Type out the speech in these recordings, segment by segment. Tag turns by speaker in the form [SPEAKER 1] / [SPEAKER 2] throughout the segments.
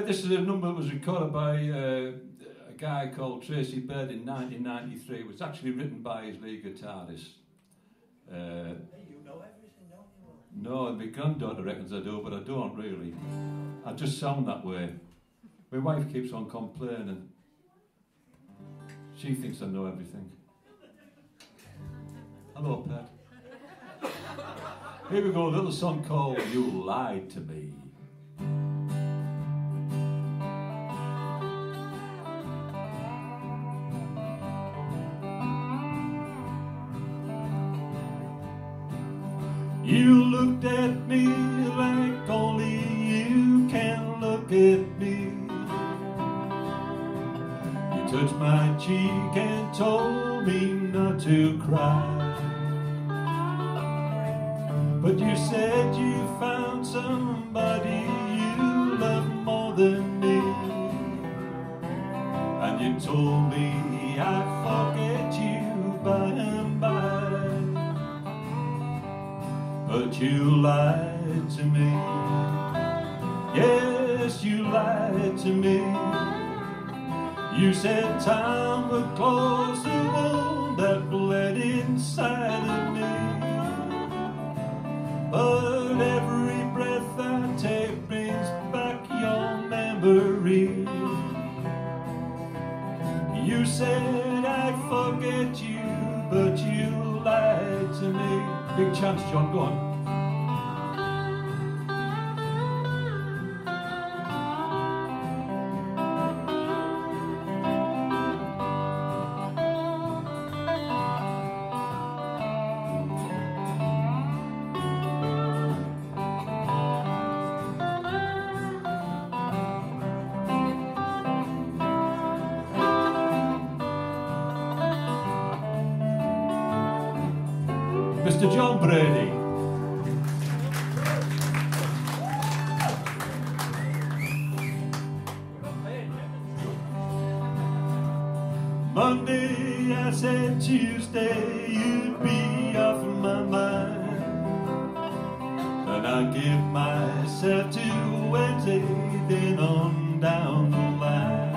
[SPEAKER 1] This is a number that was recorded by uh, a guy called Tracy Byrd in 1993. It was actually written by his lead guitarist. Uh,
[SPEAKER 2] Hey, you know everything, don't you?
[SPEAKER 1] no, my granddaughter reckons I do, but I don't really. I just sound that way. My wife keeps on complaining. She thinks I know everything. Hello, Pat. Here we go, a little song called You Lied to Me. You looked at me like only you can look at me. You touched my cheek and told me not to cry. But you said you found somebody you love more than But you lied to me. Yes, you lied to me. You said time would close the wound that bled inside of me. But every breath I take brings back your memory. You said I'd forget you, but you lied to me. Big chance, John, go on. Mr. John Brady. Monday, I said Tuesday, you'd be off of my mind. And I give myself to Wednesday, then on down the line.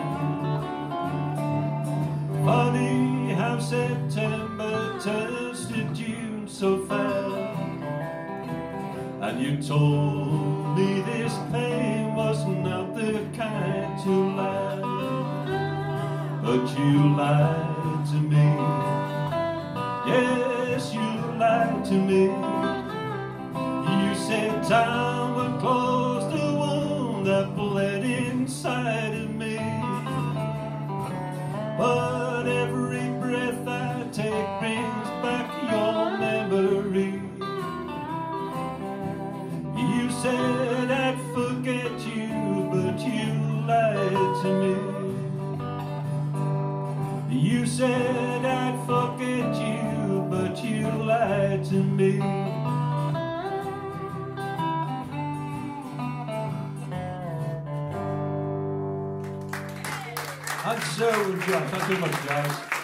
[SPEAKER 1] Funny how September turns to June so fast. And you told me this pain was not the kind to last. But you lied to me. Yes, you lied to me. You said time would close the wound that bled inside of me. But every breath I take brings said I'd forget you, but you lied to me. You said I'd forget you, but you lied to me. And so, John, thank you very much, guys.